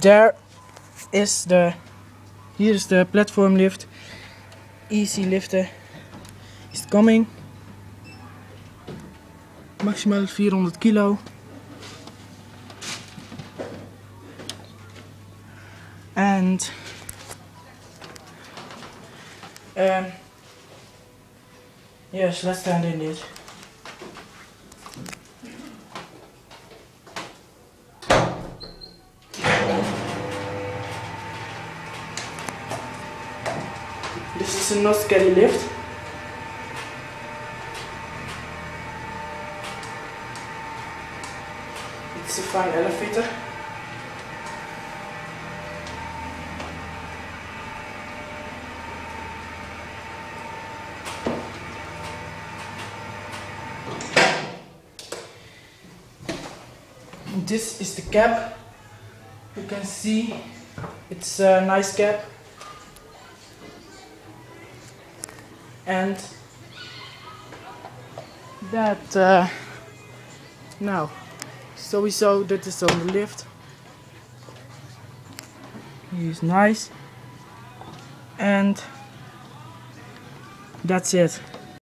there is the here is the platform lift. Easy liften. Is coming? Maximaal 400 kilo. And um, yes let's stand in it This is a not scary lift. It's a fine elevator. This is the cab. You can see it's a nice cab. And that uh, now sowieso dit is dan de lift. He is nice. And that's it